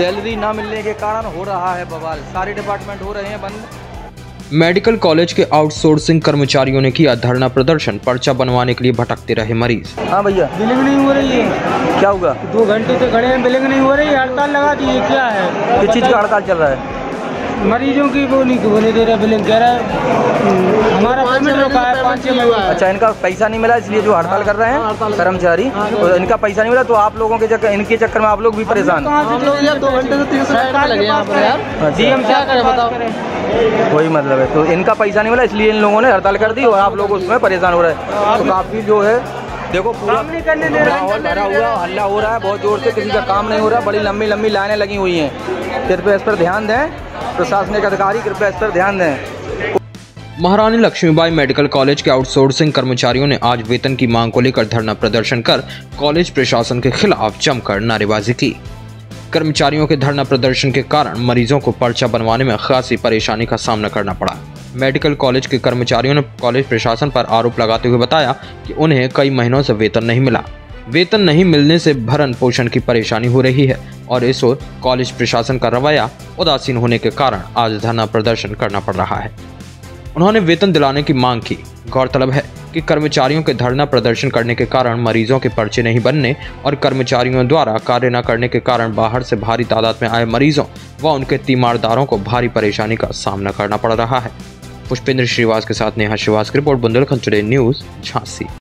Salary ना मिलने के कारण हो रहा है बवाल। सारे डिपार्टमेंट हो रहे हैं बंद। मेडिकल कॉलेज के आउटसोर्सिंग कर्मचारियों ने किया धरना प्रदर्शन पर्चा बनवाने के लिए भटकते रहे मरीज़। हाँ भैया। बिलिंग नहीं हो रही है। क्या हुआ? दो घंटे से खड़े हैं बिलिंग नहीं हो रही है हड़ताल लगा दी है क्या है? किस चीज़ का हड़ताल चल रहा है? मरीजों की वो नहीं होने दे रहे बिलिंग कह रहा है। हमारा पेमेंट रोका है पाँच छः महीने अच्छा इनका पैसा नहीं मिला इसलिए जो हड़ताल कर रहे हैं कर्मचारी तो इनका पैसा नहीं मिला तो आप लोगों के चक्कर इनके चक्कर में आप लोग भी परेशान। कहाँ से लोग यार दो घंटे से तीन सरकार लगे यहाँ पर यार। अच्छा। डीएम क्या करे बताओ। वही मतलब है तो इनका पैसा नहीं मिला इसलिए इन लोगों ने हड़ताल कर दी और आप लोग उसमें परेशान हो रहे हैं। तो काफ़ी जो है देखो पूरा काम नहीं करने दे रहे माहौल भरा हुआ हल्ला हो रहा है बहुत ज़ोर से किसी का काम नहीं हो रहा बड़ी लंबी लंबी लाइनें लगी हुई हैं। कृपया इस पर ध्यान दें प्रशासनिक अधिकारी कृपया इस पर ध्यान दें। महारानी लक्ष्मीबाई मेडिकल कॉलेज के आउटसोर्सिंग कर्मचारियों ने आज वेतन की मांग को लेकर धरना प्रदर्शन कर कॉलेज प्रशासन के खिलाफ जमकर नारेबाजी की। कर्मचारियों के धरना प्रदर्शन के कारण मरीजों को पर्चा बनवाने में खासी परेशानी का सामना करना पड़ा। मेडिकल कॉलेज के कर्मचारियों ने कॉलेज प्रशासन पर आरोप लगाते हुए बताया कि उन्हें कई महीनों से वेतन नहीं मिला। वेतन नहीं मिलने से भरण पोषण की परेशानी हो रही है और इस ओर कॉलेज प्रशासन का रवैया उदासीन होने के कारण आज धरना प्रदर्शन करना पड़ रहा है। उन्होंने वेतन दिलाने की मांग की। गौरतलब है कि कर्मचारियों के धरना प्रदर्शन करने के कारण मरीजों के पर्चे नहीं बनने और कर्मचारियों द्वारा कार्य न करने के कारण बाहर से भारी तादाद में आए मरीजों व उनके तीमारदारों को भारी परेशानी का सामना करना पड़ रहा है। पुष्पेंद्र श्रीवास के साथ नेहा श्रीवास की report, Bundelkhand today news Jhansi.